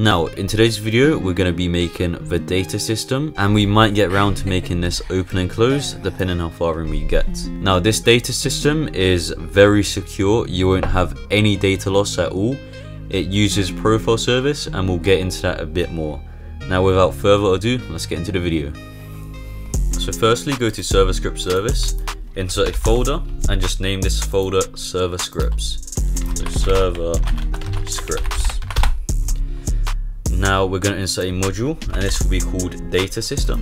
Now, in today's video, we're going to be making the data system, and we might get around to making this open and close, depending how far in we get. Now, this data system is very secure, you won't have any data loss at all. It uses profile service, and we'll get into that a bit more. Now, without further ado, let's get into the video. So firstly, go to server script service, insert a folder, and just name this folder server scripts. So server scripts. Now we're going to insert a module and this will be called data system.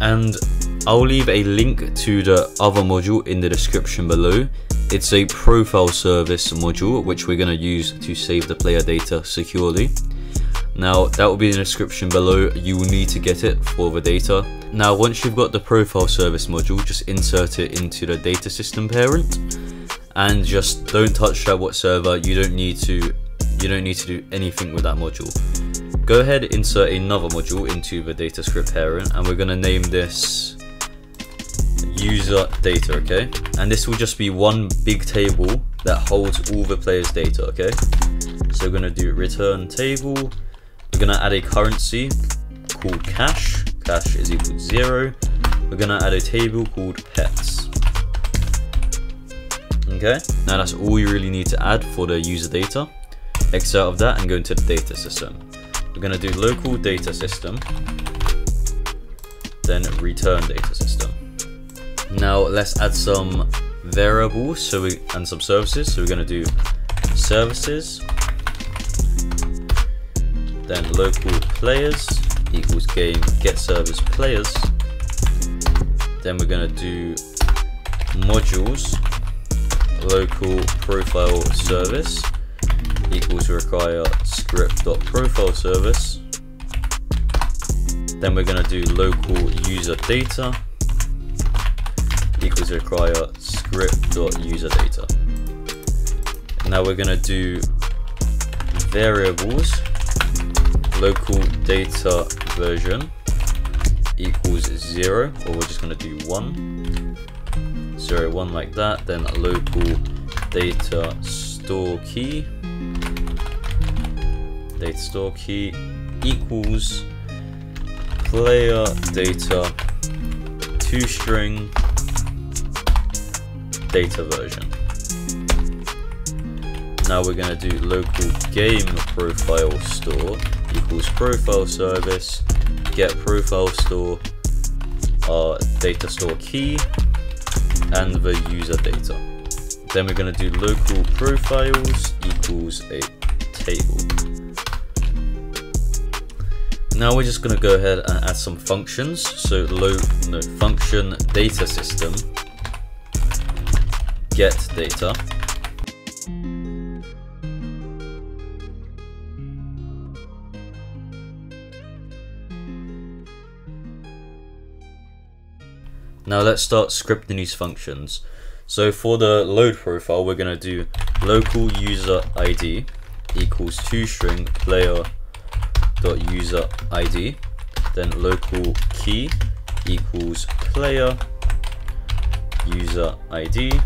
And I'll leave a link to the other module in the description below. It's a profile service module which we're going to use to save the player data securely. Now that will be in the description below, you will need to get it for the data. Now once you've got the profile service module, just insert it into the data system parent and just don't touch that whatsoever. You don't need to you don't need to do anything with that module. Go ahead insert another module into the data script parent and we're going to name this user data okay? And this will just be one big table that holds all the players data okay? So we're going to do return table. We're going to add a currency called cash. Cash is equal to zero. We're going to add a table called pets Okay, now that's all you really need to add for the user data. Exit out of that and go into the data system. We're going to do local data system, then return data system. Now let's add some variables so we and some services. So we're going to do services, then local players equals game get service players. Then we're going to do modules local profile service equals require script.profile service. Then we're going to do local user data equals require script.user data. Now we're going to do variables local data version equals zero, or we're just going to do one. 01 like that, then local data store key, data store key equals player data to string data version. Now we're going to do local game profile store equals profile service get profile store our data store key and the user data. Then we're going to do local profiles equals a table. Now we're just going to go ahead and add some functions. So low no function data system get data Now let's start scripting these functions. So for the load profile, we're going to do local user ID equals toString player dot user ID. Then local key equals player user ID.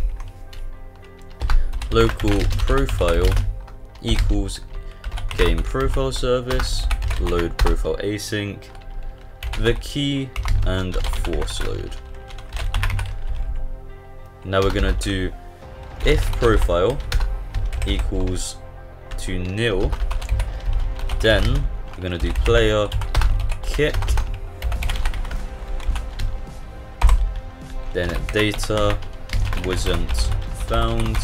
Local profile equals game profile service, load profile async, the key, and force load. Now we're going to do if profile equals to nil, then we're going to do player kick, then data wasn't found,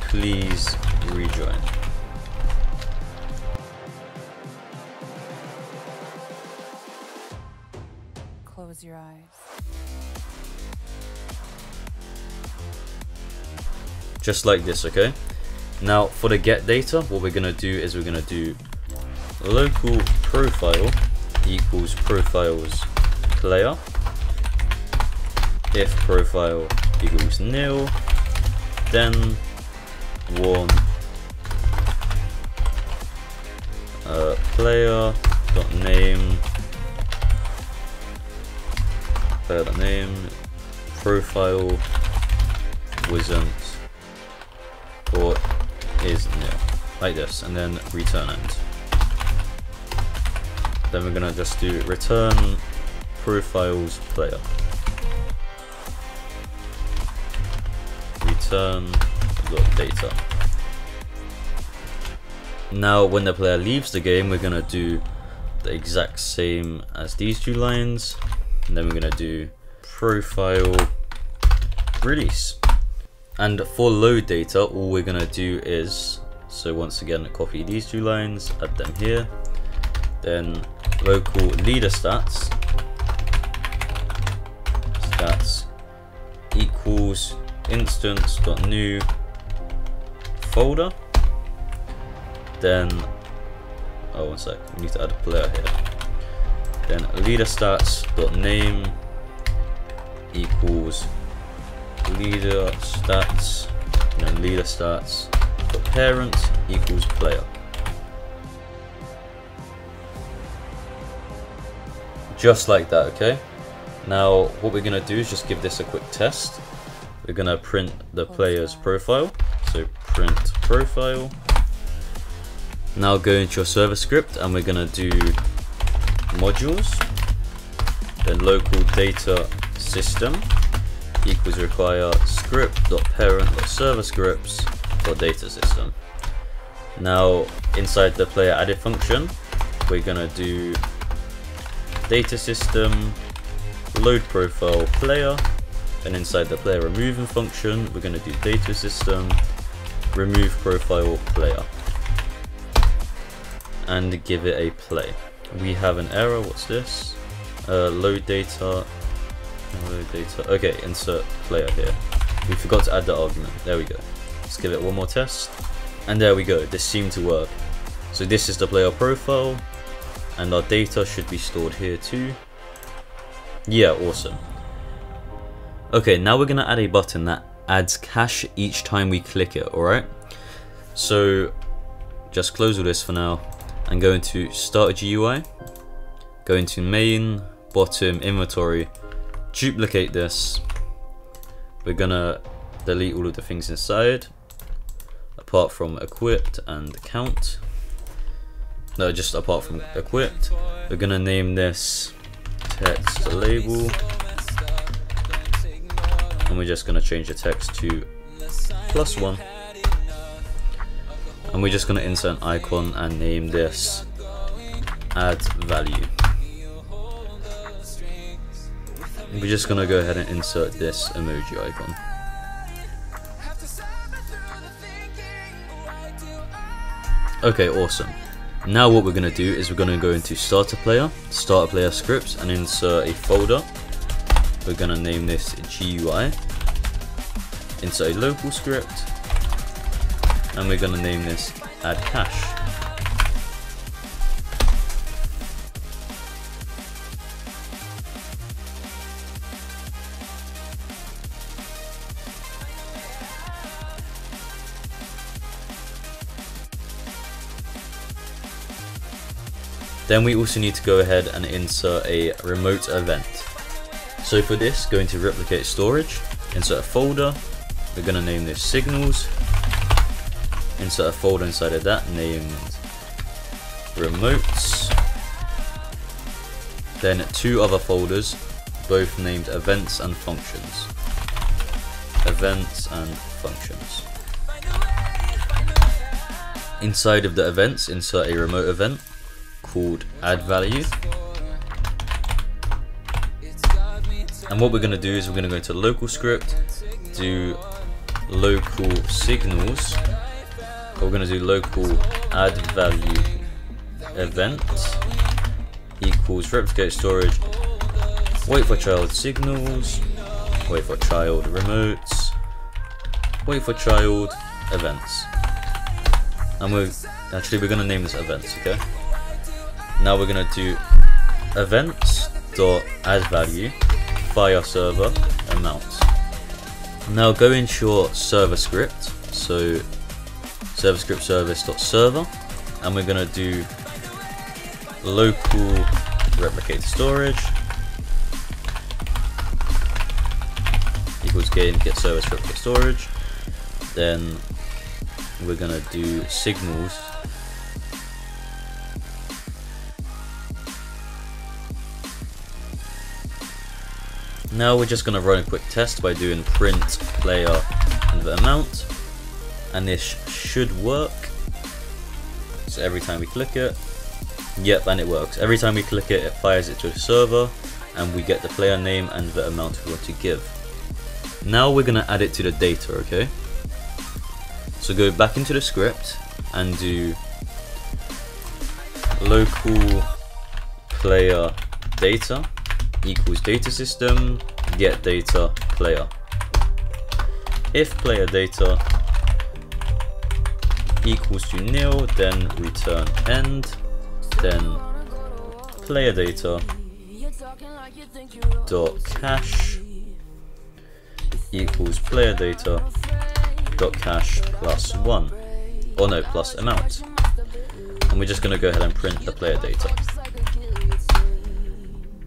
please rejoin. Close your eyes. Just like this okay? Now for the get data what we're going to do is we're going to do local profile equals profiles player. If profile equals nil then one uh, player dot name player name profile wasn't is like this, and then return end. Then we're gonna just do return profiles player. Return data. Now when the player leaves the game we're gonna do the exact same as these two lines and then we're gonna do profile release and for load data all we're gonna do is so once again copy these two lines add them here. Then local leader stats. Stats equals instance.new folder. Then oh one sec we need to add a player here. Then leader stats dot name equals leader stats. And then leader stats. Dot parent equals player. Just like that okay? Now what we're gonna do is just give this a quick test. We're gonna print the player's profile. So print profile. Now go into your server script and we're gonna do modules. Then local data system equals require script.parent.server scripts for data system. Now inside the player added function we're gonna do data system load profile player and inside the player removing function we're going to do data system remove profile player and give it a play. We have an error what's this? Uh, load data data. Okay insert player here. We forgot to add the argument. There we go. Let's give it one more test. And there we go. This seemed to work. So this is the player profile. And our data should be stored here too. Yeah awesome. Okay, now we're going to add a button that adds cash each time we click it, alright? So, just close all this for now, and go into Start GUI, go into Main, Bottom, Inventory, duplicate this, we're to delete all of the things inside, apart from Equipped and Count, no, just apart from Equipped, we're to name this Text Label, and we're just to change the text to plus one. And we're just to insert an icon and name this add value we're just to go ahead and insert this emoji icon. Okay awesome. Now what we're to do is we're to go into starter player starter player scripts and insert a folder. We're to name this GUI, insert a local script, and we're to name this add cash. Then we also need to go ahead and insert a remote event. So for this, going to replicate storage, insert a folder, we're going to name this signals, insert a folder inside of that named remotes, then two other folders, both named events and functions. Events and functions. Inside of the events, insert a remote event called add value And what we're going to do is we're going to go to local script, do local signals. We're going to do local add value event equals replicate storage. Wait for child signals. Wait for child remotes. Wait for child events. And we're actually we're going to name this events. Okay. Now we're going to do events dot add value fire server amount. Now go into your server script, so server script service.server, and we're going to do local replicate storage equals game get service replicate storage, then we're gonna do signals Now we're just going to run a quick test by doing print player and the amount. And this should work. So every time we click it yep and it works. Every time we click it it fires it to the server and we get the player name and the amount we want to give. Now we're going to add it to the data okay? So go back into the script and do local player data equals data system get data player. If player data equals to nil, then return end, then player data dot cash equals player data dot cash plus one, or no, plus amount. And we're just going to go ahead and print the player data.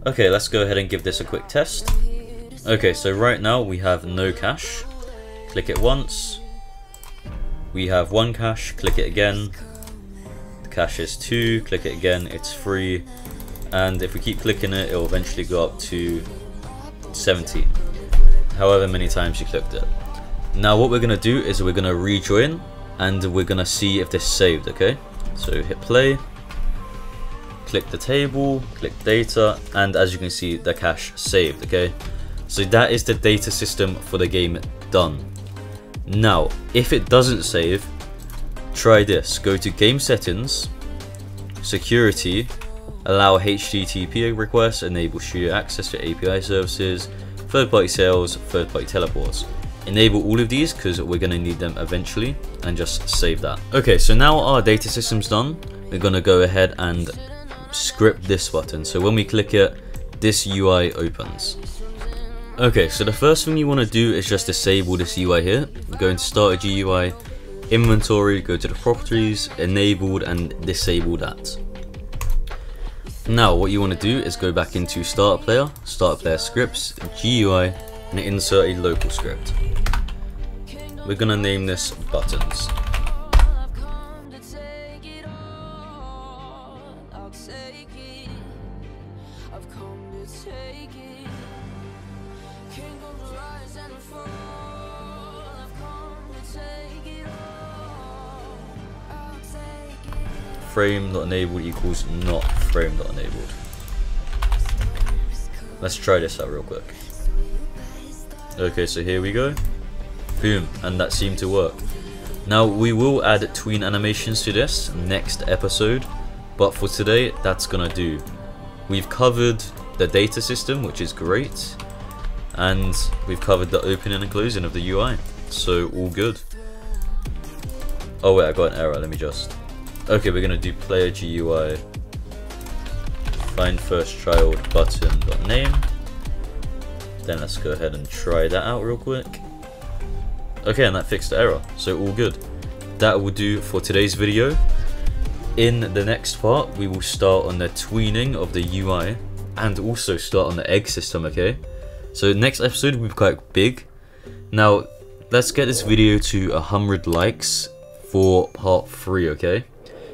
Okay, let's go ahead and give this a quick test. Okay, so right now we have no cash. Click it once. We have one cash, click it again. The cash is two, click it again, it's free. And if we keep clicking it, it will eventually go up to 17. However many times you clicked it. Now what we're to do is we're to rejoin and we're to see if this saved, okay? So hit play click the table, click data, and as you can see, the cash saved, okay? So that is the data system for the game done. Now, if it doesn't save, try this. Go to game settings, security, allow HTTP requests, enable studio access to API services, third-party sales, third-party teleports. Enable all of these because we're going to need them eventually and just save that. Okay, so now our data system's done. We're going to go ahead and script this button. So when we click it, this UI opens. Okay, so the first thing you want to do is just disable this UI here. Go into Starter GUI, Inventory, go to the Properties, Enabled and disable that. Now what you want to do is go back into Start Player, Start Player Scripts, GUI, and insert a local script. We're going to name this Buttons. Frame not enabled equals not frame not enabled. Let's try this out real quick. Okay, so here we go. Boom, and that seemed to work. Now we will add tween animations to this next episode, but for today that's gonna do. We've covered the data system, which is great, and we've covered the opening and closing of the UI, so all good. Oh wait, I got an error, let me just Okay, we're gonna do player GUI find first child button name. Then let's go ahead and try that out real quick. Okay, and that fixed the error, so all good. That will do for today's video. In the next part, we will start on the tweening of the UI and also start on the egg system, okay? So next episode will be quite big. Now, let's get this video to 100 likes for part 3, okay?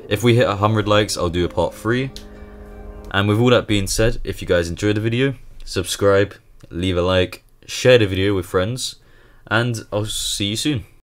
If we hit 100 likes, I'll do a part 3. And with all that being said, if you guys enjoyed the video, subscribe, leave a like, share the video with friends, and I'll see you soon.